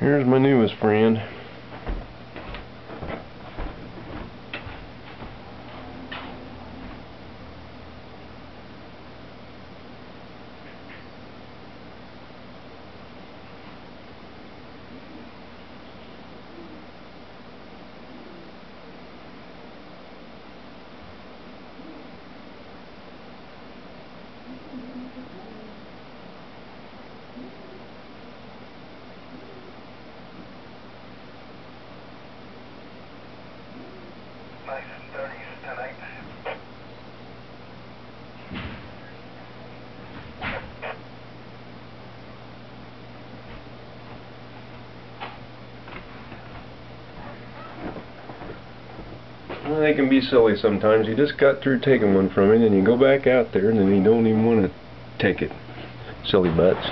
Here's my newest friend. Well, they can be silly sometimes. You just got through taking one from him, and you go back out there, and then you don't even want to take it. Silly butts.